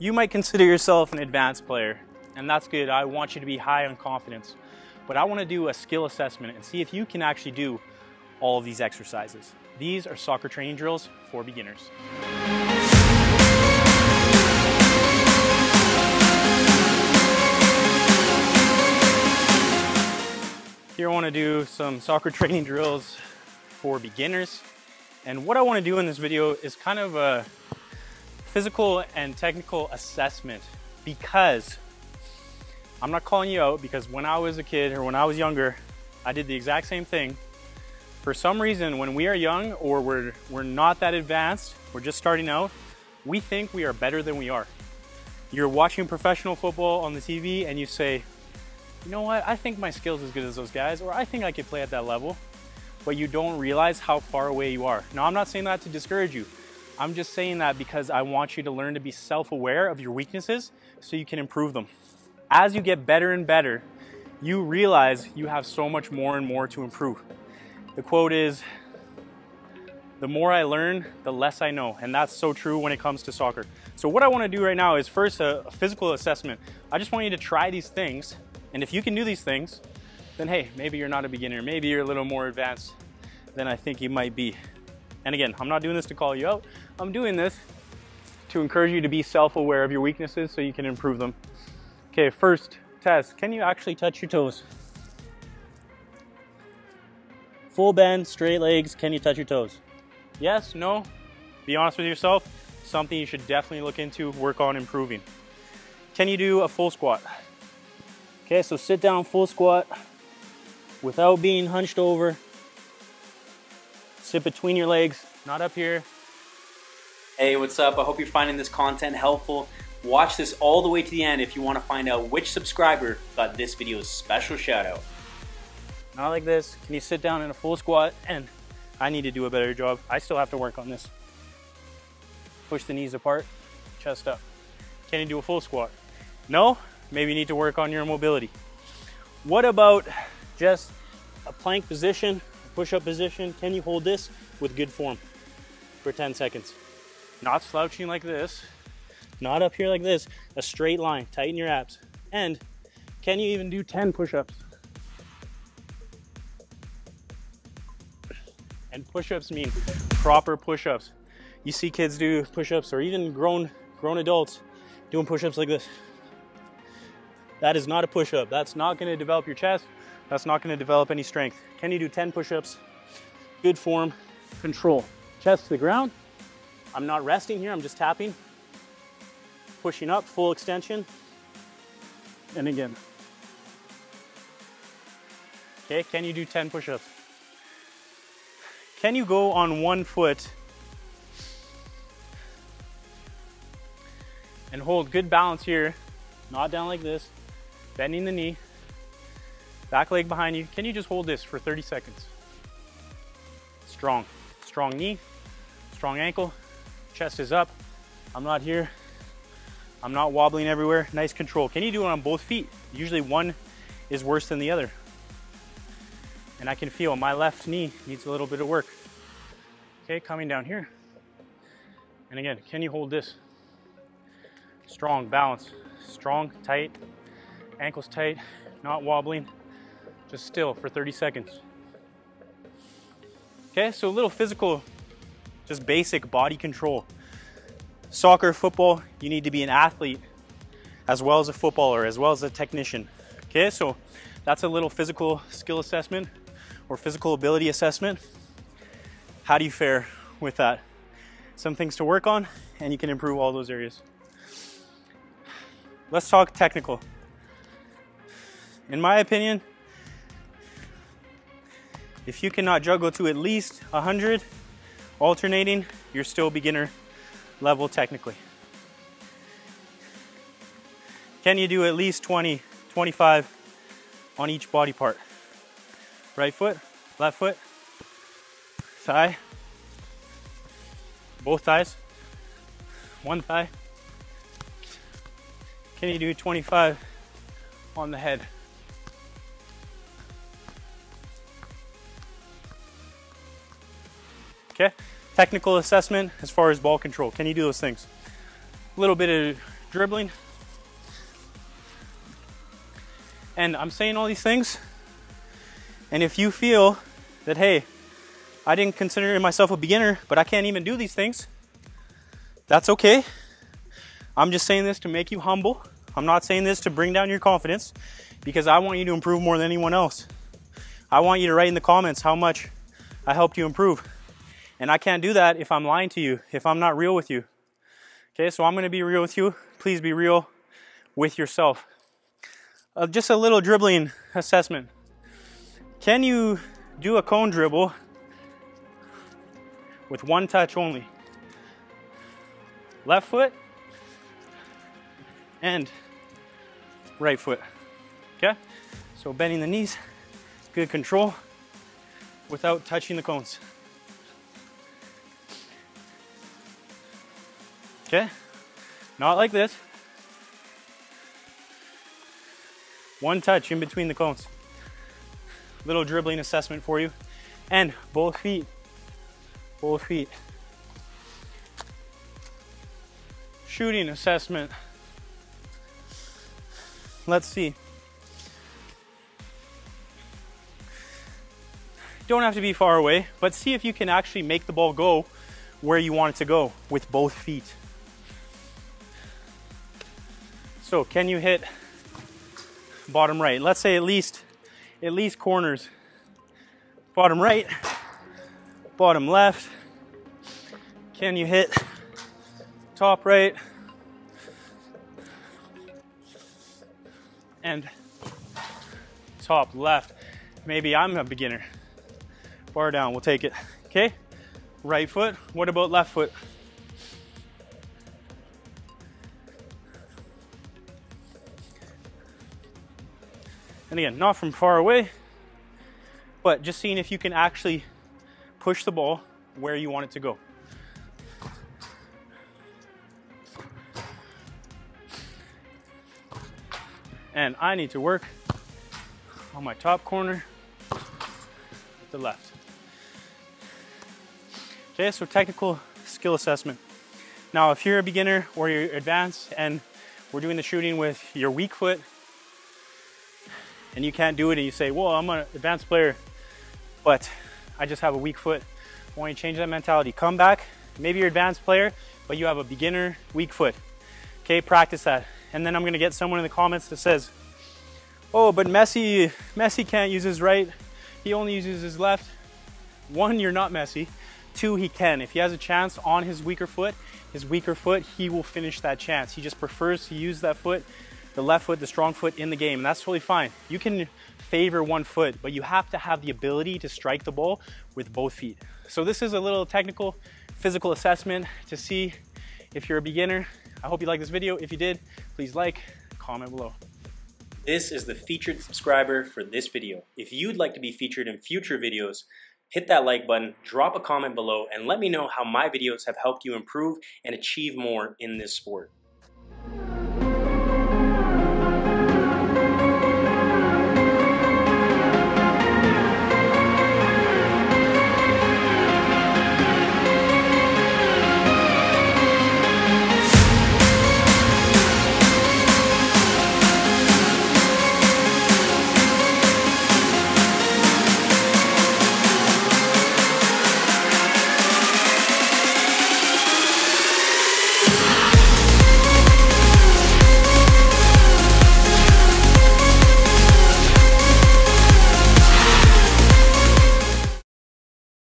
You might consider yourself an advanced player, and that's good. I want you to be high on confidence. But I want to do a skill assessment and see if you can actually do all of these exercises. These are soccer training drills for beginners. Here I want to do some soccer training drills for beginners. And what I want to do in this video is kind of a physical and technical assessment because I'm not calling you out because when I was a kid or when I was younger, I did the exact same thing. For some reason, when we are young or we're, we're not that advanced, we're just starting out, we think we are better than we are. You're watching professional football on the TV and you say, you know what, I think my skill's as good as those guys, or I think I could play at that level, but you don't realize how far away you are. Now, I'm not saying that to discourage you. I'm just saying that because I want you to learn to be self-aware of your weaknesses so you can improve them. As you get better and better, you realize you have so much more and more to improve. The quote is, the more I learn, the less I know. And that's so true when it comes to soccer. So what I wanna do right now is first uh, a physical assessment. I just want you to try these things and if you can do these things, then hey, maybe you're not a beginner. Maybe you're a little more advanced than I think you might be. And again, I'm not doing this to call you out. I'm doing this to encourage you to be self-aware of your weaknesses so you can improve them. Okay, first test. Can you actually touch your toes? Full bend, straight legs, can you touch your toes? Yes, no? Be honest with yourself. Something you should definitely look into, work on improving. Can you do a full squat? Okay, so sit down full squat without being hunched over. Sit between your legs, not up here. Hey, what's up? I hope you're finding this content helpful. Watch this all the way to the end if you want to find out which subscriber got this video's special shout out. Not like this. Can you sit down in a full squat? And I need to do a better job. I still have to work on this. Push the knees apart, chest up. Can you do a full squat? No? maybe you need to work on your mobility. What about just a plank position, push-up position? Can you hold this with good form for 10 seconds? Not slouching like this, not up here like this, a straight line, tighten your abs. And can you even do 10 push-ups? And push-ups mean proper push-ups. You see kids do push-ups or even grown grown adults doing push-ups like this. That is not a push-up. That's not gonna develop your chest. That's not gonna develop any strength. Can you do 10 push-ups? Good form, control. Chest to the ground. I'm not resting here, I'm just tapping. Pushing up, full extension. And again. Okay, can you do 10 push-ups? Can you go on one foot and hold good balance here, not down like this, bending the knee, back leg behind you. Can you just hold this for 30 seconds? Strong, strong knee, strong ankle, chest is up. I'm not here. I'm not wobbling everywhere. Nice control. Can you do it on both feet? Usually one is worse than the other. And I can feel my left knee needs a little bit of work. Okay, coming down here. And again, can you hold this? Strong, balance, strong, tight, ankles tight, not wobbling, just still for 30 seconds. Okay, so a little physical, just basic body control. Soccer, football, you need to be an athlete as well as a footballer, as well as a technician. Okay, so that's a little physical skill assessment or physical ability assessment. How do you fare with that? Some things to work on, and you can improve all those areas. Let's talk technical in my opinion, if you cannot juggle to at least 100 alternating, you're still beginner level technically. Can you do at least 20, 25 on each body part? Right foot, left foot, thigh, both thighs, one thigh. Can you do 25 on the head? Okay, technical assessment as far as ball control. Can you do those things? A little bit of dribbling. And I'm saying all these things. And if you feel that, hey, I didn't consider myself a beginner, but I can't even do these things, that's okay. I'm just saying this to make you humble. I'm not saying this to bring down your confidence because I want you to improve more than anyone else. I want you to write in the comments how much I helped you improve. And I can't do that if I'm lying to you, if I'm not real with you. Okay, so I'm gonna be real with you. Please be real with yourself. Uh, just a little dribbling assessment. Can you do a cone dribble with one touch only? Left foot and right foot. Okay? So bending the knees, good control without touching the cones. Okay? Not like this. One touch in between the cones. Little dribbling assessment for you. And both feet. Both feet. Shooting assessment. Let's see. Don't have to be far away, but see if you can actually make the ball go where you want it to go with both feet. So can you hit bottom right? Let's say at least, at least corners. Bottom right, bottom left. Can you hit top right? And top left. Maybe I'm a beginner. Bar down, we'll take it. Okay? Right foot. What about left foot? And again, not from far away, but just seeing if you can actually push the ball where you want it to go. And I need to work on my top corner with the left. Okay, so technical skill assessment. Now, if you're a beginner or you're advanced and we're doing the shooting with your weak foot and you can't do it and you say, well, I'm an advanced player, but I just have a weak foot. I want you to change that mentality. Come back, maybe you're an advanced player, but you have a beginner weak foot. Okay, practice that. And then I'm gonna get someone in the comments that says, oh, but Messi, Messi can't use his right. He only uses his left. One, you're not Messi. Two, he can. If he has a chance on his weaker foot, his weaker foot, he will finish that chance. He just prefers to use that foot, the left foot, the strong foot in the game, and that's totally fine. You can favor one foot, but you have to have the ability to strike the ball with both feet. So this is a little technical physical assessment to see if you're a beginner. I hope you like this video. If you did, please like, comment below. This is the featured subscriber for this video. If you'd like to be featured in future videos, hit that like button, drop a comment below, and let me know how my videos have helped you improve and achieve more in this sport.